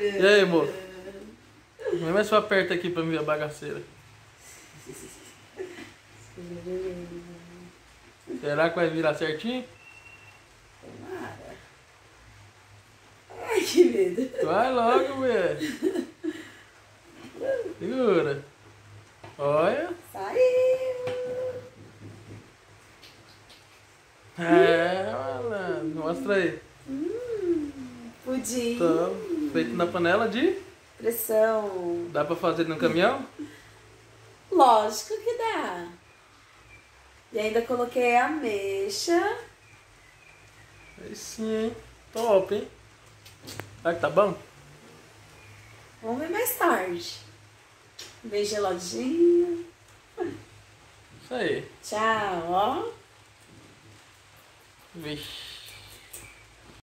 E aí, amor? Vem mais sua perto aqui pra me ver a bagaceira. Será que vai virar certinho? Tomara. Ai, que medo. Vai logo, mulher. Segura. Olha. Saiu. É, malandro. Mostra aí. Pudim. Então, feito na panela de... Pressão. Dá pra fazer no caminhão? Lógico que dá. E ainda coloquei ameixa. Aí sim, hein? Top, hein? Será que tá bom? Vamos ver mais tarde. Bem geladinho. Isso aí. Tchau, ó. Vixe.